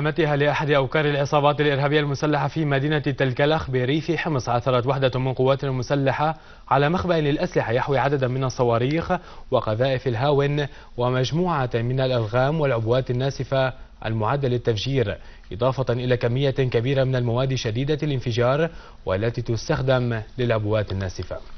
مهمتها لأحد أوكار العصابات الإرهابية المسلحة في مدينة تلكلخ بريف حمص عثرت وحدة من قواتنا المسلحة على مخبأ للأسلحة يحوي عددا من الصواريخ وقذائف الهاون ومجموعة من الألغام والعبوات الناسفة المعدة للتفجير إضافة إلى كمية كبيرة من المواد شديدة الانفجار والتي تستخدم للعبوات الناسفة.